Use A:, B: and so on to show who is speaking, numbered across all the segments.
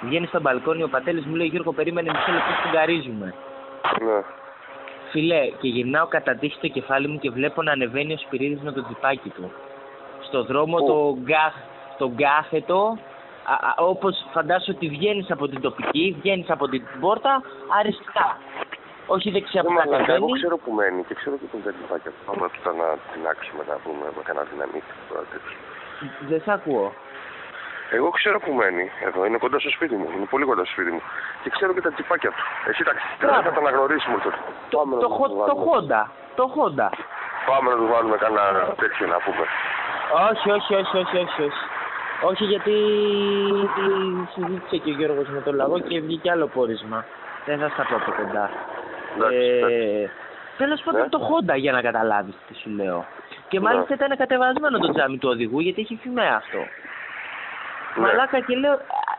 A: Βγαίνει στο μπαλκόνι ο Πατέλη μου λέει Γιώργο, περίμενε μισό λεπτό που γκαρίζουμε.
B: Ναι.
A: Φίλε, και γυρνάω κατά τύχη το κεφάλι μου και βλέπω να ανεβαίνει ο Σπυρίδης με το τζιπάκι του. Στο δρόμο
B: Πού;
A: το, γκάθ, το γκάθετο, α, α, όπως φαντάσου ότι βγαίνεις από την τοπική, βγαίνεις από την πόρτα αριστερά. Όχι δεξιά που
B: Ναι, μαλάκα, εγώ
A: κατεβαίνεις.
B: ξέρω που μένει και ξέρω και τον τετυπάκια του. Πάμε του να την άξουμε να πούμε με κανένα δυναμίτη τώρα τέτοιο.
A: Δεν σ' ακούω.
B: Εγώ ξέρω που μένει εδώ, είναι κοντά στο σπίτι μου, είναι πολύ κοντά στο σπίτι μου. Και ξέρω και τα τσιπάκια του. Εσύ τα ξέρεις,
A: Μπράβο.
B: θα τα αναγνωρίσουμε τότε.
A: Το,
B: Πάμε να
A: το,
B: του
A: χο- το
B: βάλουμε.
A: Honda. Το Honda.
B: Πάμε να του βάλουμε κανένα τέτοιο να πούμε.
A: Όχι, όχι, όχι, όχι, όχι, όχι. Όχι γιατί συζήτησε και ο Γιώργος με τον λαγό και βγήκε άλλο πόρισμα. Δεν θα στα πω από κοντά.
B: Εντάξει,
A: Ε, τέλος πάντων
B: Ναι.
A: το Honda για να καταλάβεις τι σου λέω. Και
B: Ναι.
A: μάλιστα ήταν κατεβασμένο το τζάμι του οδηγού γιατί έχει φημαία αυτό.
B: Ναι.
A: Μαλάκα και λέω,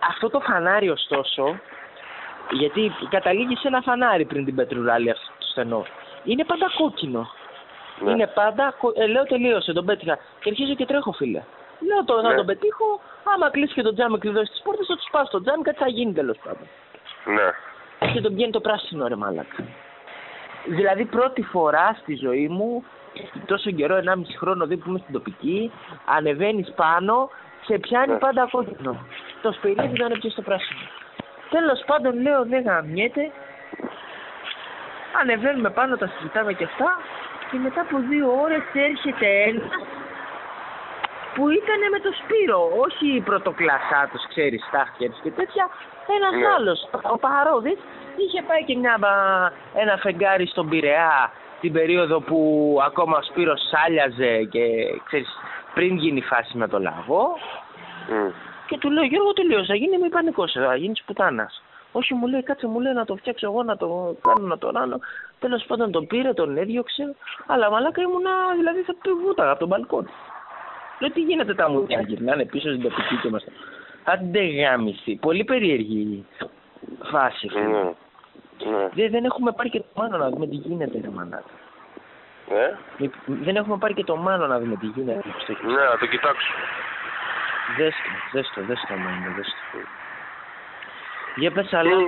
A: αυτό το φανάρι ωστόσο, γιατί καταλήγει σε ένα φανάρι πριν την πετρουράλη αυτό το στενό. Είναι πάντα κόκκινο.
B: Ναι.
A: Είναι πάντα. κο- Ε, λέω τελείωσε, τον πέτυχα. Και αρχίζω και τρέχω, φίλε. Λέω το, να
B: Ναι.
A: τον πετύχω, άμα κλείσει και το τζάμι, κλειδώσει τι πόρτε, θα τους πάω στο τζάμι, κάτι θα γίνει τέλος πάντων.
B: Ναι.
A: Και τον βγαίνει το πράσινο, ρε μάλακα. Δηλαδή πρώτη φορά στη ζωή μου, τόσο καιρό, 1,5 χρόνο δίπλα που είμαι στην τοπική, ανεβαίνεις πάνω, σε πιάνει
B: Ναι.
A: πάντα κόκκινο. Το σπυρίδι ήταν έπιασε στο πράσινο. Τέλος πάντων λέω δεν γαμιέται. Ανεβαίνουμε πάνω, τα συζητάμε και αυτά και μετά από δύο ώρες έρχεται ένας που ήταν με το Σπύρο, όχι η πρωτοκλασσά τους, ξέρεις, στάχτιαρες και τέτοια, ένας
B: Ναι.
A: άλλος, ο Παρόδης, είχε πάει και μια, μπα- ένα φεγγάρι στον Πειραιά την περίοδο που ακόμα ο Σπύρος σάλιαζε και ξέρεις, πριν γίνει η φάση με το λαγό
B: Μμ.
A: και του λέω Γιώργο τελείωσα, γίνει μη πανικός, θα γίνεις πουτάνας. Όχι μου λέει κάτσε μου λέει να το φτιάξω εγώ να το κάνω να το ράνω. Τέλος πάντων τον πήρε, τον έδιωξε, αλλά μαλάκα ήμουνα δηλαδή θα του βούταγα από τον μπαλκόνι. Λέω τι γίνεται τα μούτια γυρνάνε πίσω στην τοπική και είμαστε. Άντε γάμιση. Πολύ περίεργη φάση. φίλε.
B: Ναι. Ναι.
A: Δεν, δεν έχουμε πάρει και το μάνο να δούμε τι γίνεται ρε μαλάκα.
B: Ε;
A: Μη- Δεν έχουμε πάρει και το μάνο να δούμε τι γίνεται. στο χέρι.
B: Ναι, να το κοιτάξω.
A: Δες το, δες το, δες το μάνο, δες το. Για πες άλλα.
B: Μμ.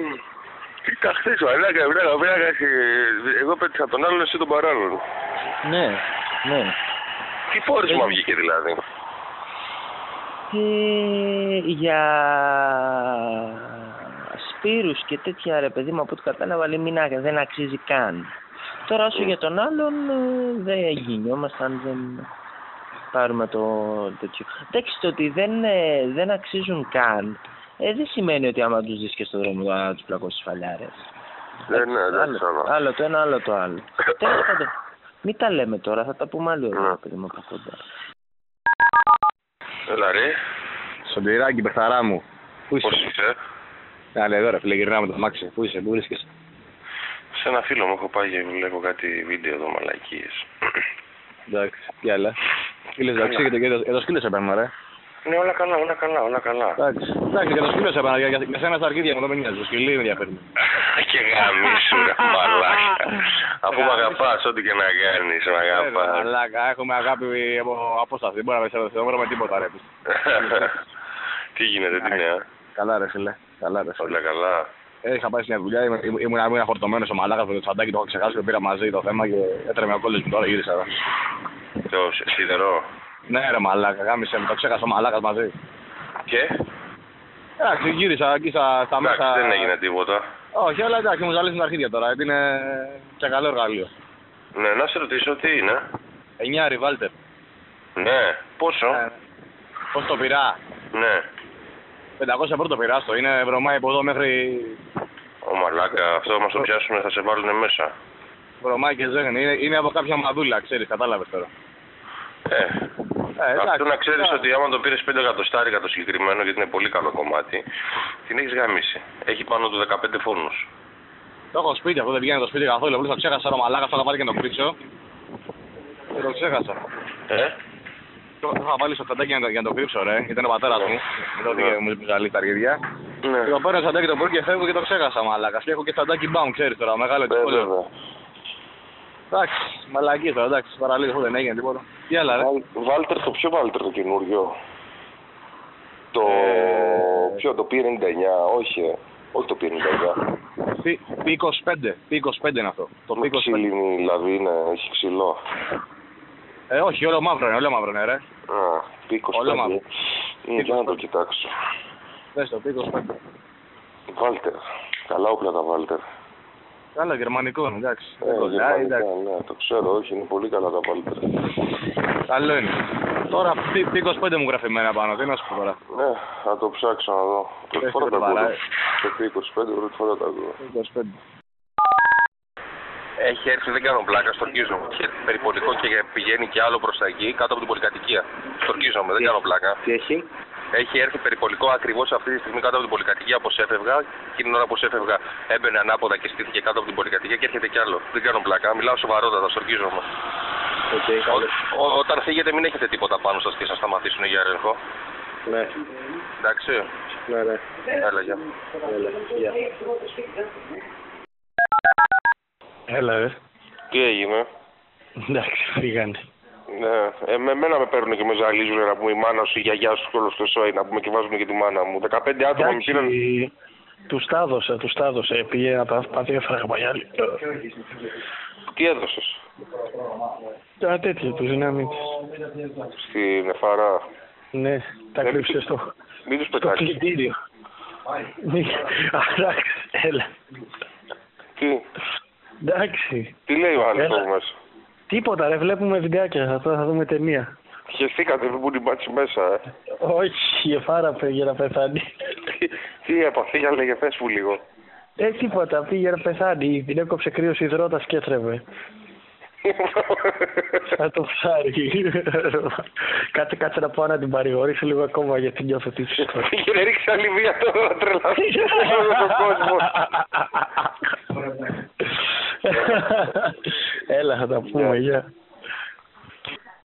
B: Κοίτα, χθες μαλάκα, βράγα, βράγα, ε, εγώ πέτυχα τον άλλον, εσύ τον παράλληλο.
A: Ναι, ναι.
B: Τι πόρισμα
A: Ε,
B: βγήκε δηλαδή;
A: Ε, για σπύρους και τέτοια ρε παιδί μου από ό,τι κατάλαβα λέει μην, α- δεν αξίζει καν. Τώρα όσο για τον άλλον ε, δεν γινιόμασταν, δεν πάρουμε το τέτοιο. Εντάξει το ότι δεν, ε, δεν αξίζουν καν ε, δεν σημαίνει ότι άμα τους δεις και στον δρόμο θα τους πλακώσεις φαλιάρες.
B: Ναι, ναι, εντάξει,
A: άλλο,
B: αλλά.
A: άλλο το ένα, άλλο το άλλο. Τέλος πάντων, μην τα λέμε τώρα, θα τα πούμε άλλη ώρα,
B: Ναι.
A: ρε παιδί μου, από κοντά.
B: Έλα ρε,
C: Σωτηράκι, παιχταρά μου. Πού είσαι;
B: πώς είσαι;
C: Άλλε εδώ ρε φίλε, γυρνάμε το μάξι. Πού είσαι, πού βρίσκεσαι;
B: Σε ένα φίλο μου έχω πάει και βλέπω κάτι βίντεο εδώ μαλακίες.
C: Εντάξει, τι άλλα. Σκύλες
B: Καλά.
C: εντάξει, και το, και το σκύλο σε παίρνω, ρε.
B: Ναι, όλα καλά, όλα καλά, όλα καλά.
C: Εντάξει, εντάξει, και το σκύλο σε παίρνω. Για, για, για σένα στα αρχίδια μου δεν με νοιάζει. Το σκυλί με ενδιαφέρει.
B: και γαμίσου ρε μαλάκα. Αφού με αγαπάς, ό,τι και να κάνεις, με
C: Ε, ρε,
B: αγαπάς.
C: Μαλάκα, έχουμε αγάπη από απόσταση. Δεν μπορούμε να σε δεν βρούμε τίποτα, ρε.
B: Τι γίνεται, τι νέα;
C: Καλά, ρε φίλε. Καλά, ρε φίλε.
B: Όλα καλά.
C: Ε, είχα πάει σε μια δουλειά, ήμουν, ήμουν, ήμουν φορτωμένο ο μαλάκας με το τσαντάκι, το έχω ξεχάσει και πήρα μαζί το θέμα και έτρεμε ο κόλλος μου τώρα γύρισα εδώ.
B: Το σιδερό.
C: Ναι, ρε μαλάκα, γάμισε με, το ξέχασα ο μαλάκας μαζί.
B: Και,
C: Εντάξει, γύρισα εκεί στα, στα
B: εντάξει,
C: μέσα.
B: δεν έγινε τίποτα.
C: Όχι, αλλά εντάξει, μου ζαλίσουν τα αρχίδια τώρα. γιατί Είναι και καλό εργαλείο.
B: Ναι, να σε ρωτήσω τι είναι;
C: 9 Βάλτερ.
B: Ναι, πόσο;
C: Ε, Πώς το πειρά;
B: Ναι.
C: 500 ευρώ το πειρά το. Είναι βρωμάει από εδώ μέχρι.
B: Ο μαλάκα, αυτό μας το πιάσουμε θα σε βάλουν μέσα.
C: Βρωμάει και ζέγνη. Είναι, είναι από κάποια μαδούλα, ξέρεις, κατάλαβες τώρα.
B: Ε,
C: Ε, εντάξει,
B: αυτό να ξέρεις
C: τώρα,
B: ότι άμα το πήρες 5 εκατοστάρικα το συγκεκριμένο, γιατί είναι πολύ καλό κομμάτι, την έχεις γαμίσει. Έχει πάνω του 15 φόνους.
C: Το έχω σπίτι, αυτό δεν βγαίνει το σπίτι καθόλου. Απλώς το ξέχασα ο μαλάκα, θα πάρει και να το κρύψω. Και το ξέχασα.
B: Ε,
C: Το είχα βάλει στο τσαντάκι για να, για να το κρύψω, ρε. Ήταν ο πατέρας μου. Εδώ ότι μου ζαλεί τα αρχίδια.
B: ναι.
C: Και το παίρνω τσαντάκι το πρωί και φεύγω και το ξέχασα, μαλάκας. Και έχω και τσαντάκι μπαμ, ξέρεις τώρα, μεγάλο
B: Ε,
C: τύπο.
B: βέβαια.
C: Εντάξει, μαλακή τώρα, εντάξει, παραλίγο δεν έγινε τίποτα. Τι άλλα, ρε;
B: Βάλ- Βάλτερ το πιο Βάλτερ το καινούριο. Το
C: Ε,
B: Ποιο, το P99, όχι, ε. όχι το P99.
C: Πι- P25, P25 είναι αυτό. Το
B: Με
C: P25.
B: ξύλινη δηλαδή είναι, έχει ξυλό.
C: Ε, όχι, όλο μαύρο είναι, όλο μαύρο είναι, ρε.
B: Α,
C: Όλο
B: P25.
C: μαύρο.
B: Ε, για να το κοιτάξω.
C: Δες το, P25.
B: Βάλτερ. Καλά όπλα τα Βάλτερ.
C: Καλά, γερμανικό είναι, εντάξει.
B: Ε,
C: Δεν κολλάει,
B: γερμανικά,
C: εντάξει.
B: ναι, το ξέρω, όχι, είναι πολύ καλά τα Βάλτερ.
C: Καλό είναι. Τώρα P- P25 μου γράφει εμένα πάνω, τι να σου πω τώρα.
B: Ναι, θα το ψάξω να δω. Πρώτη
C: Έχει
B: φορά
C: το
B: τα ακούω.
C: βαράει.
B: Το P25, πρώτη φορά τα ακούω.
C: 25.
D: Έχει έρθει, δεν κάνω πλάκα, στορκίζομαι. Έχει έρθει περιπολικό και πηγαίνει και άλλο προς τα εκεί, κάτω από την πολυκατοικία. Στορκίζομαι, δεν κάνω πλάκα.
E: Τι έχει;
D: Έχει έρθει περιπολικό ακριβώς αυτή τη στιγμή κάτω από την πολυκατοικία όπως έφευγα. Εκείνη την ώρα που έφευγα έμπαινε ανάποδα και στήθηκε κάτω από την πολυκατοικία και έρχεται κι άλλο. Δεν κάνω πλάκα, μιλάω σοβαρότατα, στορκίζομαι.
E: Okay,
D: Ό- ό- όταν φύγετε, μην έχετε τίποτα πάνω σας και σας σταματήσουν για έλεγχο.
E: Ναι,
D: Εντάξει.
E: ναι, ναι.
D: Έλα, γεια.
E: Έλα, γεια. Έλα, ρε.
B: Τι έγινε;
E: Εντάξει, φύγανε.
B: Ναι, ε, με εμένα με παίρνουν και με ζαλίζουν να πούμε η μάνα σου, η γιαγιά σου και όλος στο σόι να πούμε και βάζουν και τη μάνα μου. 15 άτομα με πήραν.
E: Εντάξει, τους τα έδωσα, τους τα έδωσα. Πήγε να τα πάτε έφραγα παλιά.
B: Τι έδωσες;
E: Τα τέτοια, τους δυναμίτες.
B: στην Εφαρά.
E: Ναι, τα
B: Ε,
E: κρύψε στο,
B: Μην τους
E: στο
B: πετάξεις.
E: κλητήριο. Μη, αράξει, έλα.
B: Τι,
E: Εντάξει,
B: τι λέει ο άλλος
E: Έλα.
B: εδώ μέσα.
E: τίποτα ρε, βλέπουμε βιντεάκια, θα, θα δούμε ταινία.
B: Χεστήκατε, δεν μπορεί μπάτσει μέσα. Ε.
E: Όχι, εφάρα πήγε να πεθάνει.
B: Τι, τι έπαθε, για λέγε, πες μου λίγο.
E: Ε, τίποτα, πήγε να πεθάνει. Την έκοψε κρύος υδρότας και έτρεβε. Θα το ψάρι. κάτσε, κάτσε να πάω να την παρηγορήσω λίγο ακόμα γιατί νιώθω τι ιστορία.
B: Πήγαινε ρίξει άλλη βία τώρα να τρελαθεί όλο τον κόσμο.
E: Έλα, θα τα πούμε, γεια.